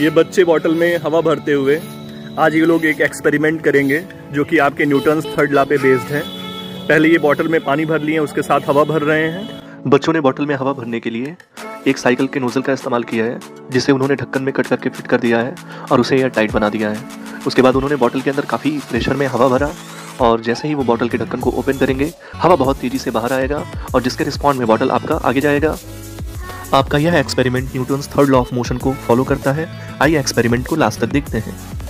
ये बच्चे बॉटल में हवा भरते हुए आज ये लोग एक एक्सपेरिमेंट करेंगे, जो कि आपके न्यूटन्स थर्ड ला पे बेस्ड है। पहले ये बॉटल में पानी भर लिए, उसके साथ हवा भर रहे हैं। बच्चों ने बॉटल में हवा भरने के लिए एक साइकिल के नोजल का इस्तेमाल किया है, जिसे उन्होंने ढक्कन में कट करके फिट कर दिया है और उसे एयर टाइट बना दिया है। उसके बाद उन्होंने बॉटल के अंदर काफ़ी प्रेशर में हवा भरा और जैसे ही वो बॉटल के ढक्कन को ओपन करेंगे, हवा बहुत तेज़ी से बाहर आएगा और जिसके रिस्पॉन्ड में बॉटल आपका आगे जाएगा। आपका यह experiment Newton third law of motion को फॉलो करता है। आइए एक्सपेरिमेंट को लास्ट तक देखते हैं।